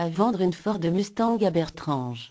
À vendre une Ford Mustang à Bertrange.